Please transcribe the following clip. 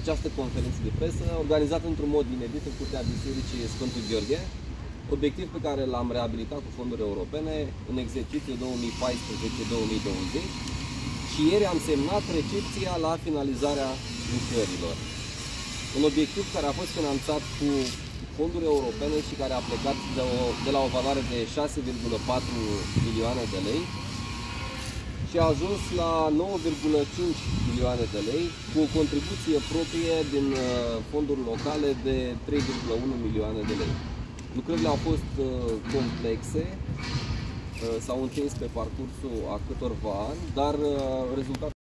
această conferință de presă, organizată într-un mod inedit în curtea Bisericii Sfântul Gheorghe, obiectiv pe care l-am reabilitat cu fonduri europene în exercițiul 2014-2020 și ieri am semnat recepția la finalizarea lucrărilor. Un obiectiv care a fost finanțat cu fonduri europene și care a plecat de, o, de la o valoare de 6,4 milioane de lei și a ajuns la 9,5 milioane de lei cu o contribuție proprie din uh, fonduri locale de 3,1 milioane de lei. Lucrările au fost uh, complexe, uh, s-au întins pe parcursul a câtorva ani, dar rezultatul